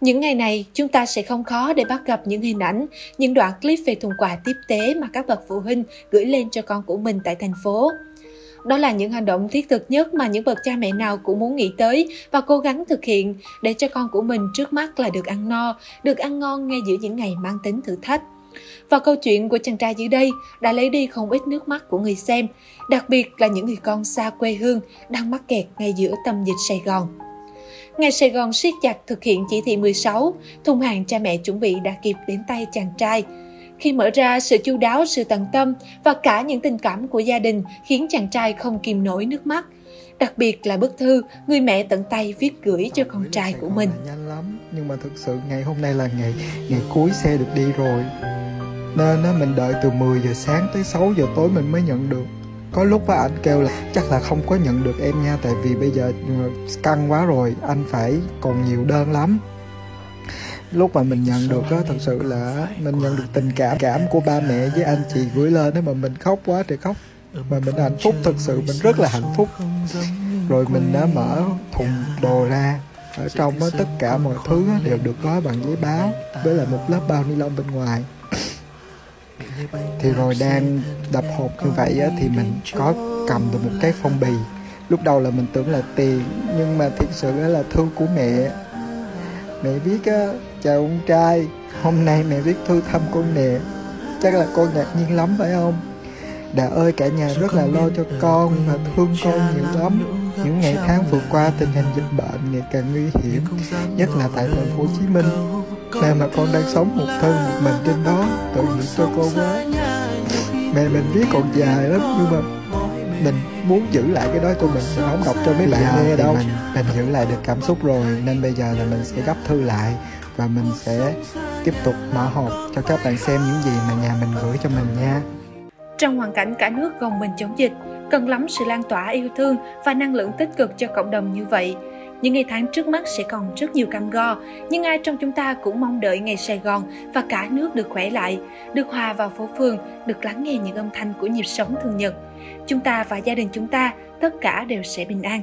Những ngày này, chúng ta sẽ không khó để bắt gặp những hình ảnh, những đoạn clip về thùng quà tiếp tế mà các bậc phụ huynh gửi lên cho con của mình tại thành phố. Đó là những hành động thiết thực nhất mà những bậc cha mẹ nào cũng muốn nghĩ tới và cố gắng thực hiện để cho con của mình trước mắt là được ăn no, được ăn ngon ngay giữa những ngày mang tính thử thách. Và câu chuyện của chàng trai dưới đây đã lấy đi không ít nước mắt của người xem, đặc biệt là những người con xa quê hương đang mắc kẹt ngay giữa tâm dịch Sài Gòn. Ngày Sài Gòn siết chặt thực hiện chỉ thị 16, thùng hàng cha mẹ chuẩn bị đã kịp đến tay chàng trai. Khi mở ra, sự chu đáo, sự tận tâm và cả những tình cảm của gia đình khiến chàng trai không kìm nổi nước mắt. Đặc biệt là bức thư người mẹ tận tay viết gửi cho con trai của mình. Nhanh lắm, nhưng mà thực sự ngày hôm nay là ngày ngày cuối xe được đi rồi. Nên á, mình đợi từ 10 giờ sáng tới 6 giờ tối mình mới nhận được. Có lúc á anh kêu là chắc là không có nhận được em nha tại vì bây giờ ừ, căng quá rồi anh phải còn nhiều đơn lắm. Lúc mà mình nhận được á thật sự là mình nhận được tình cảm cảm của ba mẹ với anh chị gửi lên đó mà mình khóc quá thì khóc. Mà mình hạnh phúc thật sự mình rất là hạnh phúc. Rồi mình đã mở thùng đồ ra ở trong á tất cả mọi thứ đều được gói bằng giấy báo với lại một lớp bao ni lông bên ngoài thì rồi đang đập hộp như vậy á, thì mình có cầm được một cái phong bì. Lúc đầu là mình tưởng là tiền nhưng mà thực sự là thư của mẹ. Mẹ viết á chào ông trai hôm nay mẹ viết thư thăm con nè. Chắc là con ngạc nhiên lắm phải không? Đà ơi cả nhà rất là lo cho con và thương con nhiều lắm. Những ngày tháng vừa qua tình hình dịch bệnh ngày càng nguy hiểm nhất là tại thành phố Hồ Chí Minh. Nơi mà con đang sống một thân một mình trên đó Tội nghiệp cho con quá Mẹ mình viết còn dài lắm Nhưng mà mình muốn giữ lại cái đó cho mình Mình không đọc cho mấy bạn nghe đâu. mình, mình giữ lại được cảm xúc rồi Nên bây giờ là mình sẽ gấp thư lại Và mình sẽ tiếp tục mở hộp cho các bạn xem những gì mà nhà mình gửi cho mình nha. Trong hoàn cảnh cả nước gồng mình chống dịch Cần lắm sự lan tỏa yêu thương và năng lượng tích cực cho cộng đồng như vậy những ngày tháng trước mắt sẽ còn rất nhiều cam go, nhưng ai trong chúng ta cũng mong đợi ngày Sài Gòn và cả nước được khỏe lại, được hòa vào phố phường, được lắng nghe những âm thanh của nhịp sống thường nhật. Chúng ta và gia đình chúng ta tất cả đều sẽ bình an.